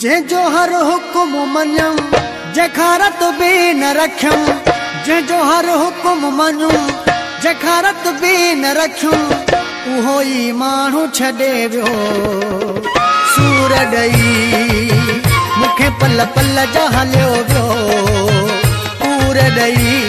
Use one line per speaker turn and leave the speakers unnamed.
جنهن جو هر حڪم مڃون جکارت به نه رکيون جنهن جو هر حڪم مڃون جکارت به نه رکيون اهو ئي ماڻهو ڇڏي ويو. سور ڏيئي مون کي پل پل جا هليو ويو. پور ڏيئي